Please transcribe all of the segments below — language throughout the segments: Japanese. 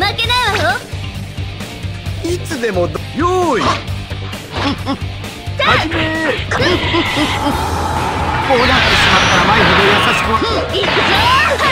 負けないわよ。いつでもよーい。始めこうなってしまったら前ほど優しくは。行くぞ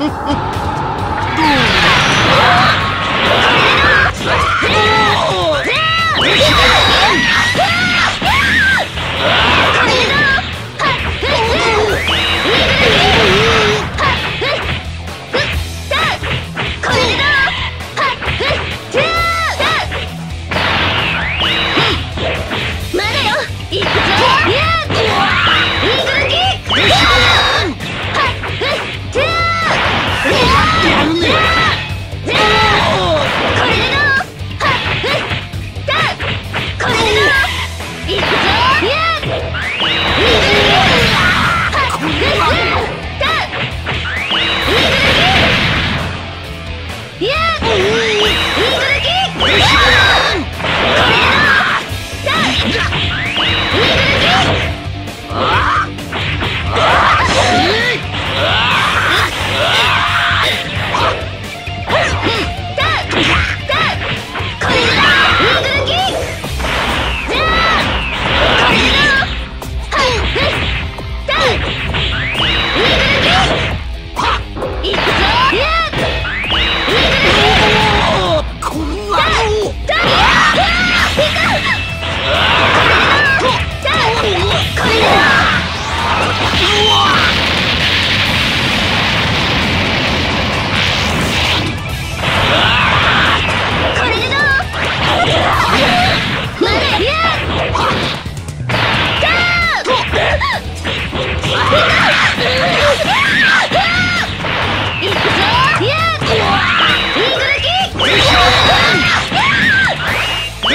Ha ha ha! Be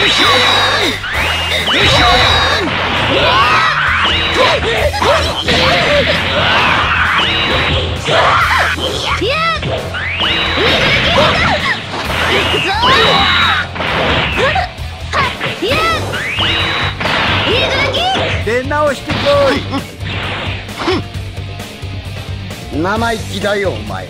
生意気だよお前。